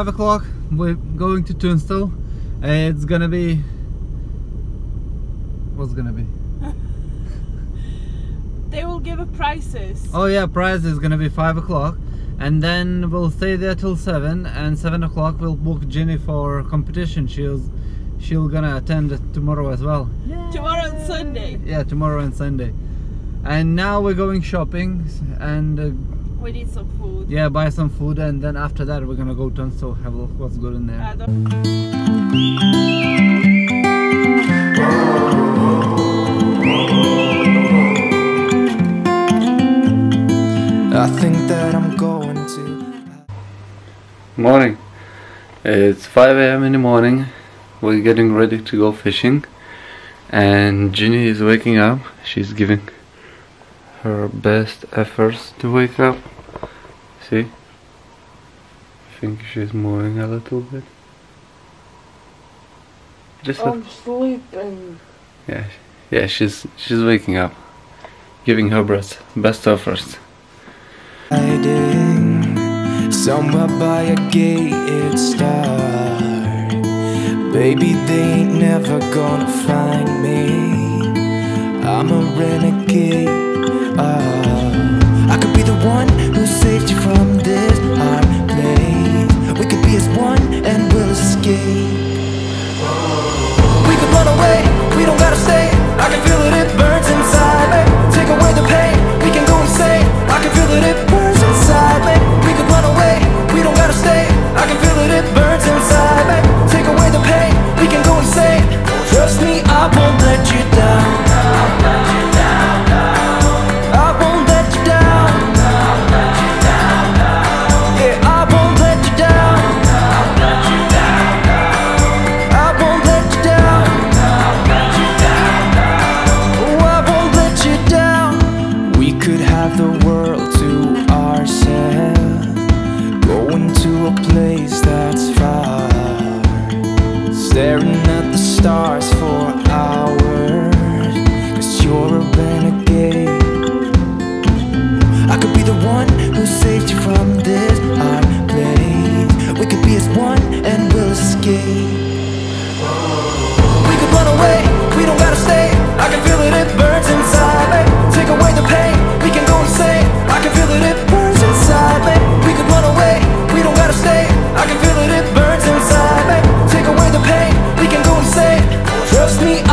5 o'clock we're going to Tunstall. Uh, it's gonna be what's gonna be? They will give a prices. Oh yeah price is gonna be 5 o'clock and then we'll stay there till 7 and 7 o'clock we'll book Jenny for competition. She's she'll gonna attend tomorrow as well. Yay. tomorrow and Sunday. Yeah tomorrow and Sunday. And now we're going shopping and uh, we need some food. yeah, buy some food, and then after that we're gonna go Tunstall, have a look what's good in there. I I think that I'm going to. Morning. It's 5 a.m. in the morning. We're getting ready to go fishing. And Ginny is waking up. She's giving her best efforts to wake up. See? I think she's moving a little bit. Just a, sleeping. yeah, yeah, she's she's waking up. Giving her best best efforts. Hiding somewhere by a gated star. Baby, they ain't never gonna find me. I'm a renegade. Oh,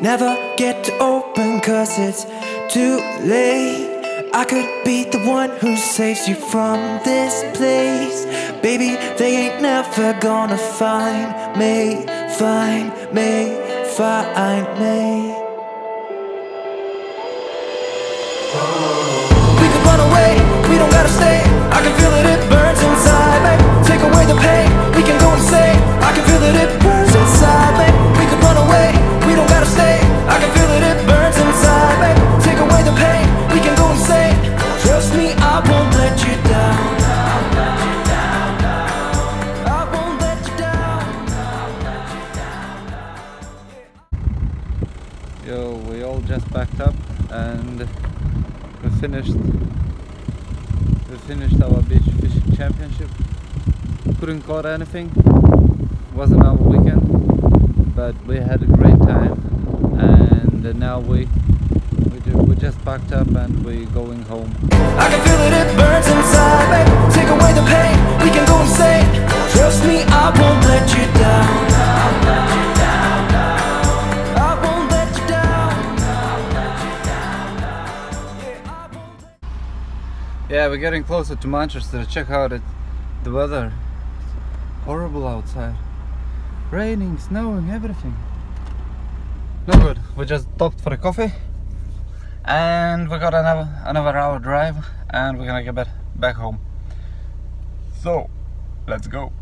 never get to open cause it's too late. I could be the one who saves you from this place. Baby, they ain't never gonna find me, find me, find me. Yo, we all just backed up and we finished we finished our beach fishing championship. Couldn't caught anything. Wasn't our weekend, but we had a great time. And now we we, ju- we just packed up and we're going home. I can feel it, it burns inside, babe. Take away the pain, we can go insane. Trust me, I won't let you we're getting closer to Manchester. Check out it, the weather. Horrible outside. Raining, snowing, everything. No good. We just stopped for a coffee. And we got another another hour drive and we're gonna get back back home. So let's go.